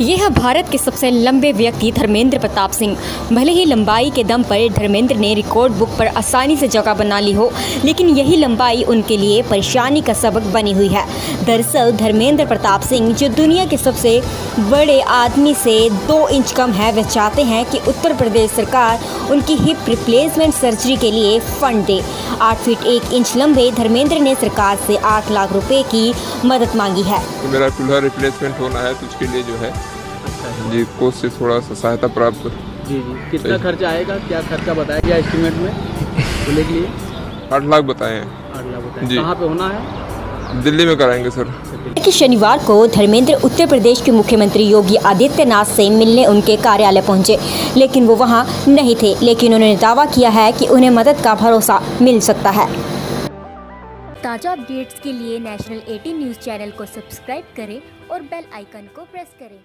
ये है भारत के सबसे लंबे व्यक्ति धर्मेंद्र प्रताप सिंह। भले ही लंबाई के दम पर धर्मेंद्र ने रिकॉर्ड बुक पर आसानी से जगह बना ली हो, लेकिन यही लंबाई उनके लिए परेशानी का सबक बनी हुई है। दरअसल, धर्मेंद्र प्रताप सिंह, जो दुनिया के सबसे बड़े आदमी से दो इंच कम है वे चाहते हैं कि उत्तर प्रदेश सरकार उनकी हिप रिप्लेसमेंट सर्जरी के लिए फंड दे। आठ फीट एक इंच लंबे धर्मेंद्र ने सरकार से आठ लाख रुपए की मदद मांगी है। मेरा रिप्लेसमेंट होना है तो उसके लिए जो है जी कोच से थोड़ा सा सहायता प्राप्त। जी जी। कितना खर्चा आएगा? क्या खर्चा बताया गया एस्टिमेट में? चूल्हे के लिए। आठ लाख बताए हैं। आठ लाख बताया जी। कहाँ पे होना है? दिल्ली में कराएँगे सर। कि शनिवार को धर्मेंद्र उत्तर प्रदेश के मुख्यमंत्री योगी आदित्यनाथ से मिलने उनके कार्यालय पहुँचे लेकिन वो वहाँ नहीं थे। लेकिन उन्होंने दावा किया है कि उन्हें मदद का भरोसा मिल सकता है। ताज़ा अपडेट्स के लिए नेशनल 18 न्यूज़ चैनल को सब्सक्राइब करें और बेल आइकन को प्रेस करें।